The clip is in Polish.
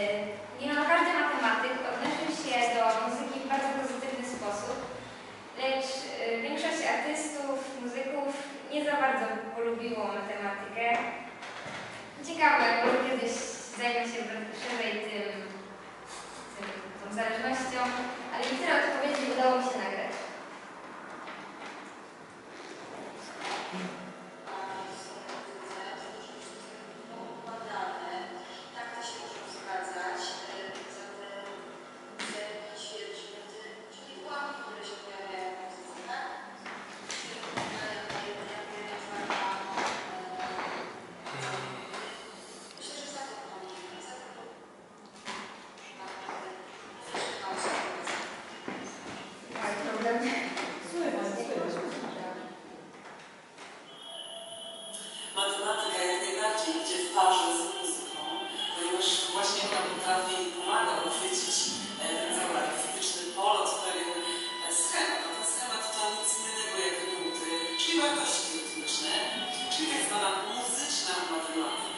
Y, Niemal każdy matematyk odnosił się do muzyki w bardzo pozytywny sposób, lecz y, większość artystów, muzyków nie za bardzo polubiło matematykę. Ciekawe, może kiedyś zajmę się szerzej tym, tym, tą zależnością, ale tyle odpowiedzi udało mi się nagrać. i pomaga uchwycić e, ten cały artystyczny polot, pewien schemat. No A schemat to nic innego jak nuty, czyli wartości rytmiczne, czyli tak zwana muzyczna matematyka.